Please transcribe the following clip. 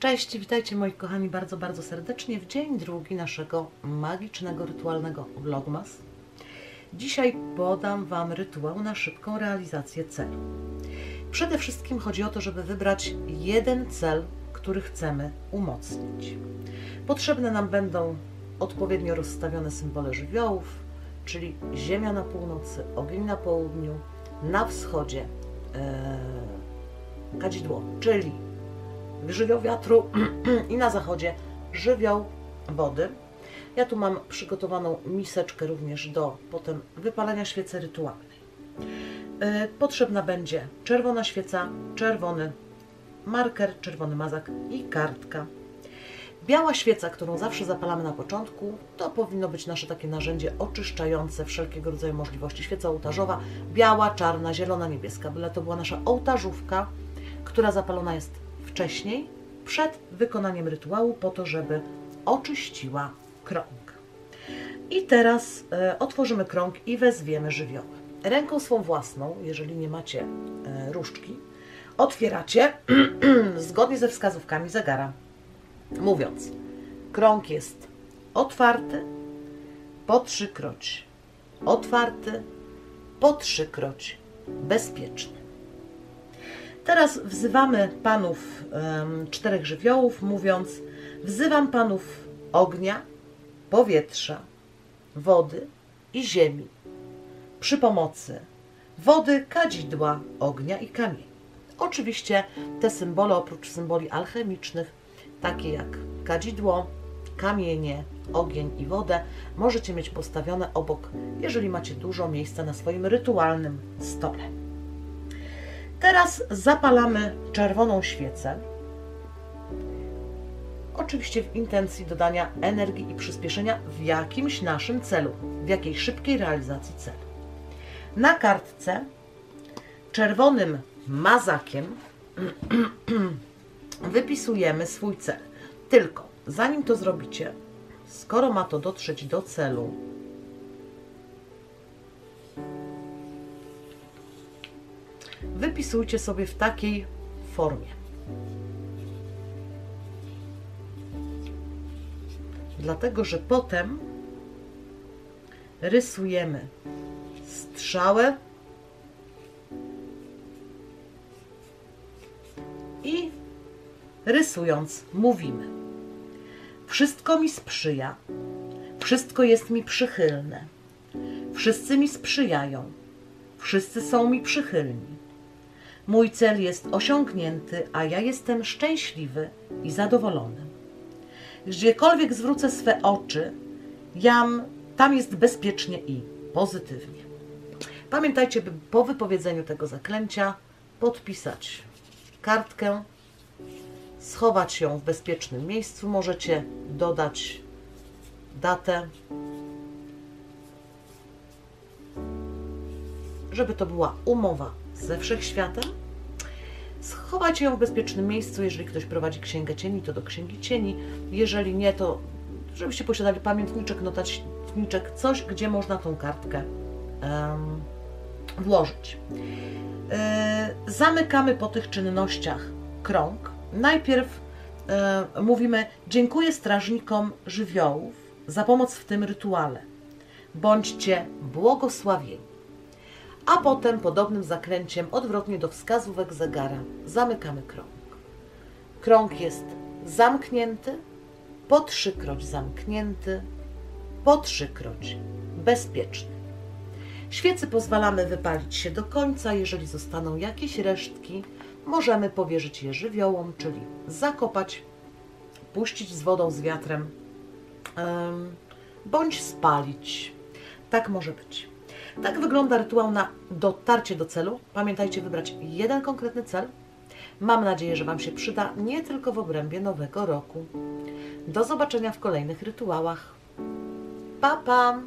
Cześć, witajcie moi kochani bardzo, bardzo serdecznie w dzień drugi naszego magicznego, rytualnego vlogmas. Dzisiaj podam Wam rytuał na szybką realizację celu. Przede wszystkim chodzi o to, żeby wybrać jeden cel, który chcemy umocnić. Potrzebne nam będą odpowiednio rozstawione symbole żywiołów, czyli Ziemia na północy, ogień na południu, na wschodzie ee, kadzidło, czyli żywioł wiatru i na zachodzie żywioł wody. Ja tu mam przygotowaną miseczkę również do potem wypalania świecy rytualnej. Yy, potrzebna będzie czerwona świeca, czerwony marker, czerwony mazak i kartka. Biała świeca, którą zawsze zapalamy na początku, to powinno być nasze takie narzędzie oczyszczające wszelkiego rodzaju możliwości. Świeca ołtarzowa, biała, czarna, zielona, niebieska, byle to była nasza ołtarzówka, która zapalona jest wcześniej, przed wykonaniem rytuału, po to, żeby oczyściła krąg. I teraz e, otworzymy krąg i wezwiemy żywioły. Ręką swą własną, jeżeli nie macie e, różdżki, otwieracie zgodnie ze wskazówkami zegara, mówiąc: krąg jest otwarty, po trzykroć otwarty, po trzykroć bezpieczny. Teraz wzywamy panów um, czterech żywiołów, mówiąc: Wzywam panów ognia, powietrza, wody i ziemi przy pomocy wody, kadzidła, ognia i kamieni. Oczywiście te symbole, oprócz symboli alchemicznych, takie jak kadzidło, kamienie, ogień i wodę, możecie mieć postawione obok, jeżeli macie dużo miejsca na swoim rytualnym stole. Teraz zapalamy czerwoną świecę. Oczywiście w intencji dodania energii i przyspieszenia w jakimś naszym celu, w jakiejś szybkiej realizacji celu. Na kartce czerwonym mazakiem wypisujemy swój cel. Tylko zanim to zrobicie, skoro ma to dotrzeć do celu, wypisujcie sobie w takiej formie. Dlatego, że potem rysujemy strzałę i rysując mówimy. Wszystko mi sprzyja, wszystko jest mi przychylne, wszyscy mi sprzyjają, wszyscy są mi przychylni. Mój cel jest osiągnięty, a ja jestem szczęśliwy i zadowolony. Gdziekolwiek zwrócę swe oczy, jam, tam jest bezpiecznie i pozytywnie. Pamiętajcie, by po wypowiedzeniu tego zaklęcia podpisać kartkę, schować ją w bezpiecznym miejscu. Możecie dodać datę, żeby to była umowa ze wszechświatem. Schowajcie ją w bezpiecznym miejscu. Jeżeli ktoś prowadzi księgę cieni, to do księgi cieni. Jeżeli nie, to żebyście posiadali pamiętniczek, notatniczek, coś, gdzie można tą kartkę um, włożyć. E, zamykamy po tych czynnościach krąg. Najpierw e, mówimy: Dziękuję strażnikom żywiołów za pomoc w tym rytuale. Bądźcie błogosławieni a potem podobnym zakręciem odwrotnie do wskazówek zegara zamykamy krąg. Krąg jest zamknięty, po trzykroć zamknięty, po trzykroć bezpieczny. Świecy pozwalamy wypalić się do końca. Jeżeli zostaną jakieś resztki, możemy powierzyć je żywiołom, czyli zakopać, puścić z wodą, z wiatrem, bądź spalić. Tak może być. Tak wygląda rytuał na dotarcie do celu. Pamiętajcie wybrać jeden konkretny cel. Mam nadzieję, że Wam się przyda nie tylko w obrębie nowego roku. Do zobaczenia w kolejnych rytuałach. Pa, pa!